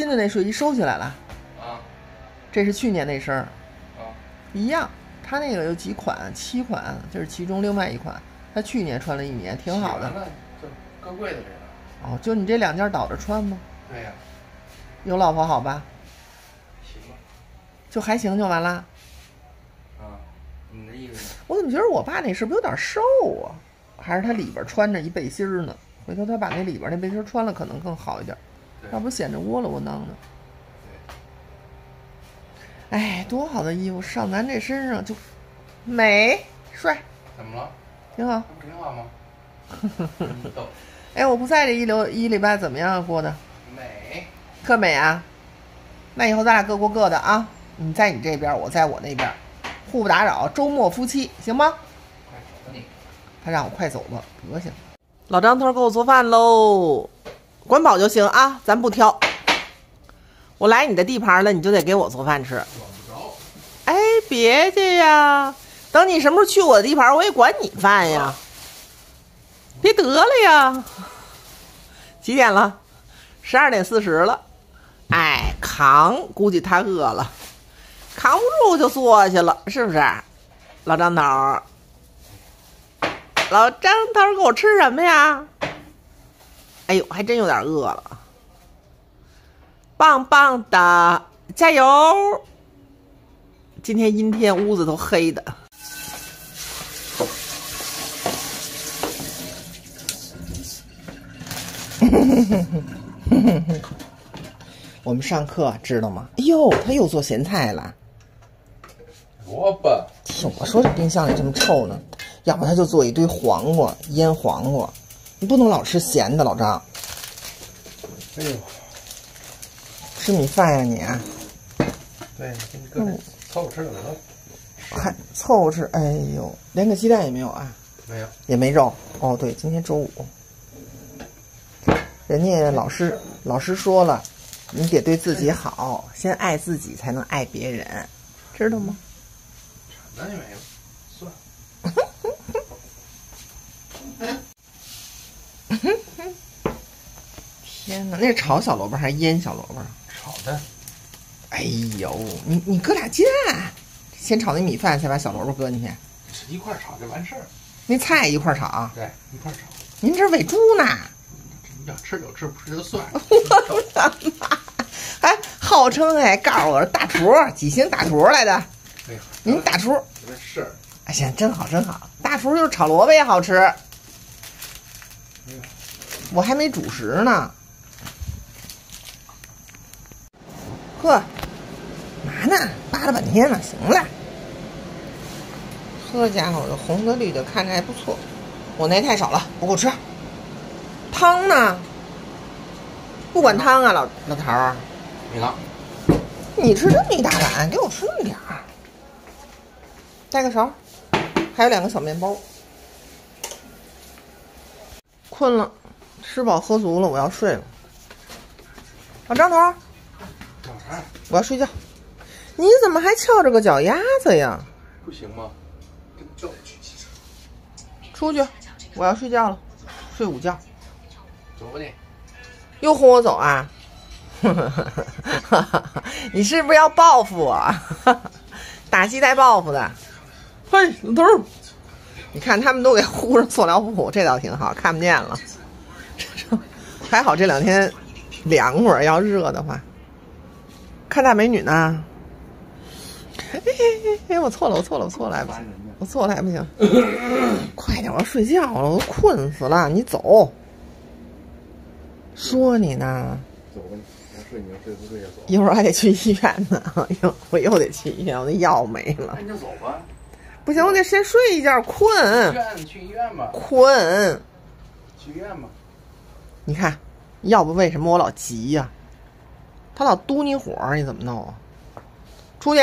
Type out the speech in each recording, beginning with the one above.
新的那睡衣收起来了，啊这是去年那身儿，啊，一样。他那个有几款，七款，这是其中另外一款。他去年穿了一年，挺好的。就搁柜子里了。哦，就你这两件倒着穿吗？对呀、有老婆好吧？行吧。就还行就完啦。啊，你的意思呢？我怎么觉得我爸那是不是有点瘦啊？还是他里边穿着一背心儿呢？回头他把那里边那背心儿穿了，可能更好一点，对要不显着窝了窝囊的。对，哎，多好的衣服上咱这身上就美帅，怎么了？挺好。不挺好吗？哎，我不在这一流一礼拜怎么样过的？美。特美啊！那以后咱俩各过各的啊，你在你这边，我在我那边，互不打扰，周末夫妻，行吗？快走吧你。他让我快走吧，德行。老张头给我做饭喽，管饱就行啊，咱不挑。我来你的地盘了，你就得给我做饭吃。管不着。哎，别介呀，等你什么时候去我的地盘，我也管你饭呀。别得了呀！几点了？十二点四十了。哎，扛，估计他饿了，扛不住就坐下了，是不是？老张头，老张头给我吃什么呀？哎呦，还真有点饿了。棒棒的，加油！今天阴天，屋子都黑的。我们上课知道吗？哎呦，他又做咸菜了。萝卜。听我说，这冰箱里这么臭呢，要不他就做一堆黄瓜，腌黄瓜。你不能老吃咸的，老张。哎呦，吃米饭呀、你啊？对，给你搁这凑合吃怎么了？还凑合吃？哎呦，连个鸡蛋也没有啊，没有。也没肉。哦，对，今天周五。人家老师老师说了，你得对自己好，先爱自己，才能爱别人，知道吗？那也没有。天哪，那是炒小萝卜还是腌小萝卜？炒的。哎呦，你你搁俩鸡蛋，先炒那米饭，再把小萝卜搁进去，一块儿炒就完事儿。那菜一块儿炒。对，一块儿炒。您这喂猪呢？要吃就吃，不吃就算。我的妈！哎号称哎，告诉我是大厨，几星大厨来的。哎呀，您大厨，没事儿。哎呀，真好真好，大厨就是炒萝卜也好吃。我还没主食呢。呵，嘛呢？扒拉半天了，行了。这家伙的红的绿的看着还不错，我那太少了，不够吃。汤呢？不管汤啊，老老头儿，没了。你吃这么一大碗，给我吃那么点儿。带个勺，还有两个小面包。困了，吃饱喝足了，我要睡了。老张头儿，干啥？我要睡觉。你怎么还翘着个脚丫子呀？不行吗？叫你去汽车。出去，我要睡觉了，睡午觉。走吧你。又轰我走啊？你是不是要报复我？打击带报复的。嘿，老头儿，你看他们都给糊上塑料布，这倒挺好，看不见了。还好这两天凉快儿，要热的话，看大美女呢。哎哎哎！我错了，我错了，我错了，还不行，我错了还不行。快点，我要睡觉了，我都困死了。你走。说你呢，走吧你。要睡你要睡不睡就走。一会儿还得去医院呢。又我又得去医院，我那药没了那。你就走吧。不行，我得先睡一觉，困院，去医院吧。困。去医院吧。你看，要不为什么我老急呀、他老嘟你火儿，你怎么弄啊？出去！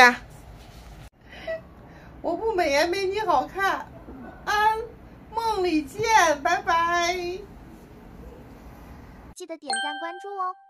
我不美颜没你好看，安，梦里见，拜拜。记得点赞关注哦。